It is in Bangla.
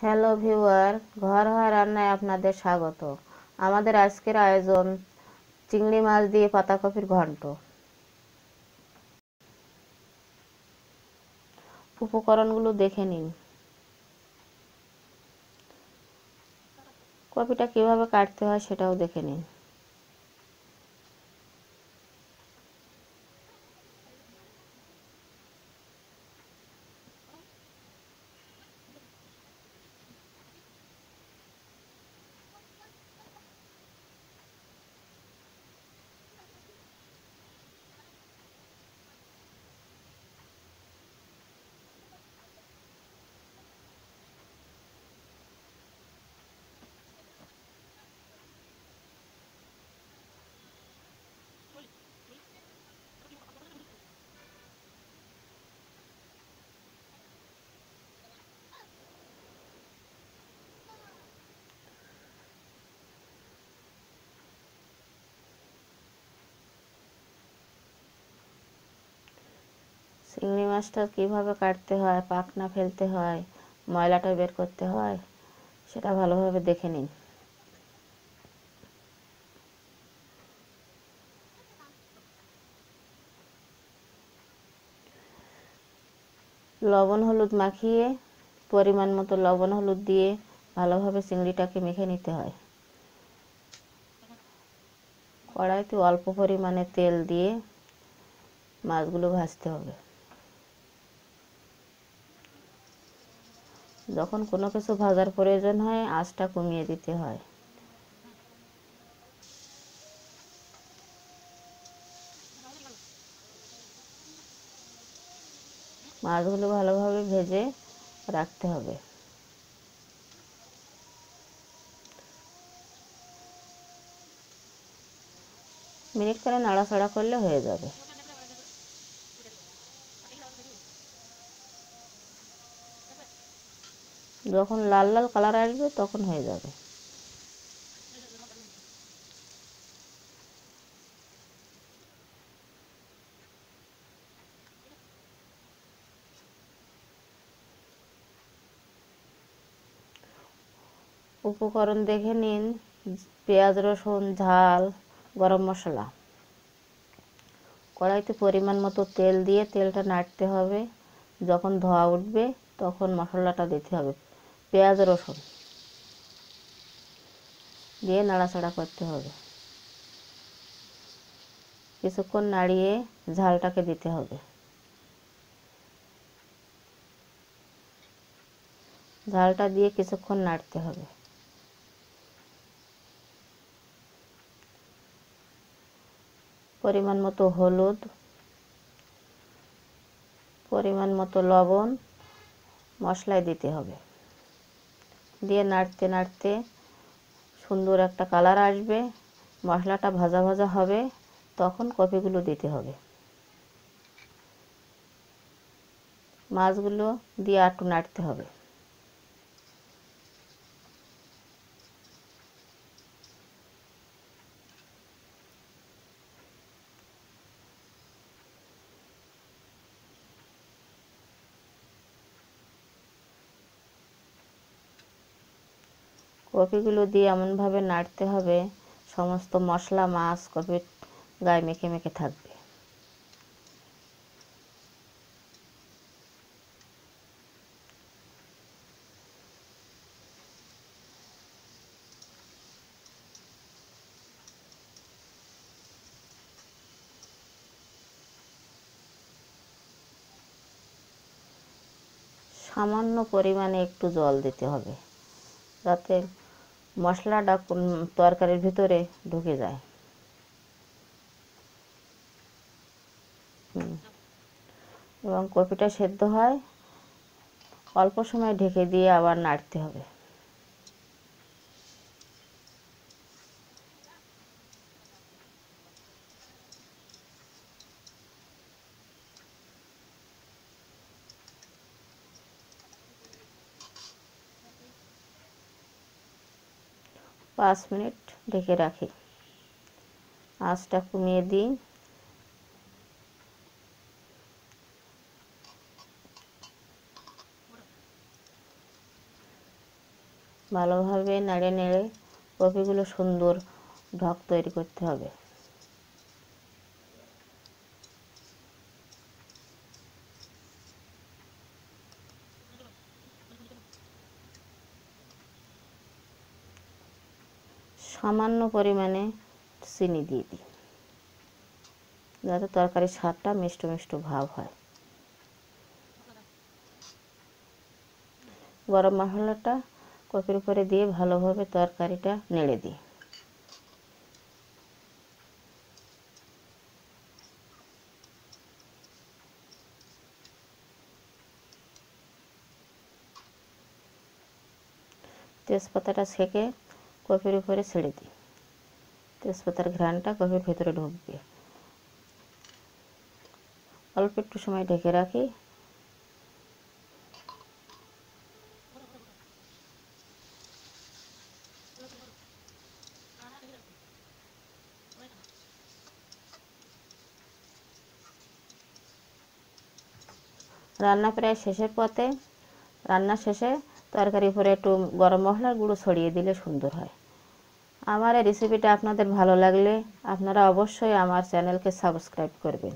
হ্যালো ভিউয়ার, ঘর হওয়া রান্নায় আপনাদের স্বাগত। আমাদের আজকের আয়োজন চিংড়ি মাছ দিয়ে পাতাকপির ঘন্ট। উপকরণগুলো দেখে নিন। কপিটা কীভাবে কাটতে হয় সেটাও দেখে নিন। চিংড়ি মাছটা কীভাবে কাটতে হয়, পাখনা ফেলতে হয়, ময়লাটা বের করতে হয়, সেটা ভালোভাবে দেখে নিন। লবণ হলুদ মাখিয়ে, পরিমাণ মতো লবণ হলুদ দিয়ে ভালোভাবে চিংড়িটাকে মেখে নিতে হয়। কড়াইতে অল্প পরিমাণে তেল দিয়ে মাছগুলো ভাজতে হবে। যখন কোনো কিছু ভাজার প্রয়োজন হয়, আঁচটা কমিয়ে দিতে হয়। মাছগুলো ভালোভাবে ভেজে রাখতে হবে। মিনিট করে নাড়াচাড়া করলে হয়ে যাবে। যখন লাল লাল কালার আসবে তখন হয়ে যাবে। উপকরণ দেখে নিন, পেঁয়াজ, রসুন, ঝাল, গরম মশলা। কড়াইতে পরিমাণ মতো তেল দিয়ে তেলটা নাড়তে হবে। যখন ধোয়া উঠবে তখন মশলাটা দিতে হবে। পেঁয়াজ রসুন দিয়ে নাড়াচাড়া করতে হবে। কিছুক্ষণ নাড়িয়ে ঝালটাকে দিতে হবে। ঝালটা দিয়ে কিছুক্ষণ নাড়তে হবে। পরিমাণ মতো হলুদ, পরিমাণ মতো লবণ মশলায় দিতে হবে। দিয়ে নাড়তে নাড়তে সুন্দর একটা কালার আসবে, মশলাটা ভাজা ভাজা হবে, তখন কপিগুলো দিতে হবে। মাছগুলো দিয়ে একটু নাড়তে হবে। কপিগুলো দিয়ে এমনভাবে নাড়তে হবে সমস্ত মশলা, মাছ কপির গায়ে মেখে মেখে থাকবে। সামান্য পরিমাণে একটু জল দিতে হবে, যাতে মশলাটা তরকারির ভিতরে ঢুকে যায়। এবং কপিটা সেদ্ধ হয়, অল্প সময় ঢেকে দিয়ে আবার নাড়তে হবে। পাঁচ মিনিট ঢেকে রাখি। আঁচটা কমিয়ে দিই। ভালোভাবে নেড়ে নেড়ে কপিগুলো সুন্দর ঢক তৈরি করতে হবে। সামান্য পরিমাণে চিনি দিয়ে দিই। যাতে তরকারির স্বাদটা মিষ্টি মিষ্টি ভাব হয়। গরম মশলাটা কপির উপরে দিয়ে ভালোভাবে তরকারিটা নেড়ে দিই। তেজপাতাটা সেকে কপির উপরে ছেড়ে দিই। তেজপাতার ঘ্রাণটা কপির ভেতরে ঢুকবে। অল্প একটু সময় ঢেকে রাখি। রান্না প্রায় শেষের পথে। রান্না শেষে তরকারির উপরে একটু গরম মশলার গুঁড়ো ছড়িয়ে দিলে সুন্দর হয়। আমার এই রেসিপিটা আপনাদের ভালো লাগলে আপনারা অবশ্যই আমার চ্যানেলকে সাবস্ক্রাইব করবেন।